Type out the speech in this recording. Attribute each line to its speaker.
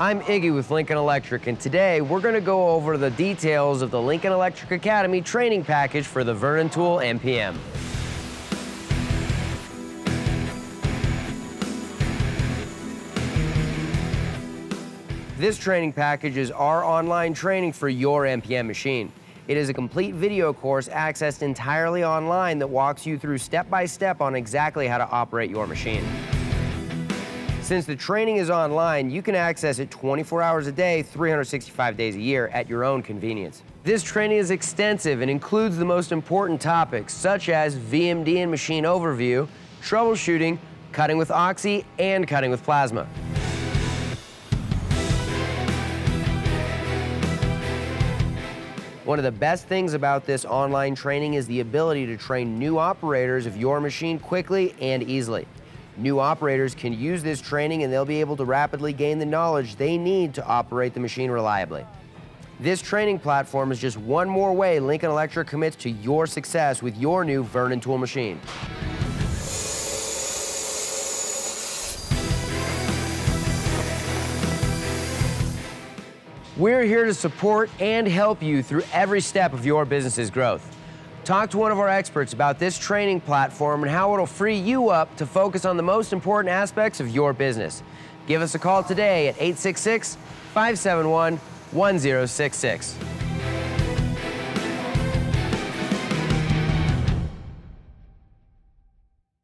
Speaker 1: I'm Iggy with Lincoln Electric, and today we're going to go over the details of the Lincoln Electric Academy training package for the Vernon Tool MPM. This training package is our online training for your MPM machine. It is a complete video course accessed entirely online that walks you through step by step on exactly how to operate your machine. Since the training is online, you can access it 24 hours a day, 365 days a year at your own convenience. This training is extensive and includes the most important topics such as VMD and machine overview, troubleshooting, cutting with Oxy, and cutting with plasma. One of the best things about this online training is the ability to train new operators of your machine quickly and easily. New operators can use this training and they'll be able to rapidly gain the knowledge they need to operate the machine reliably. This training platform is just one more way Lincoln Electric commits to your success with your new Vernon tool machine. We're here to support and help you through every step of your business's growth. Talk to one of our experts about this training platform and how it'll free you up to focus on the most important aspects of your business. Give us a call today at 866 571 1066.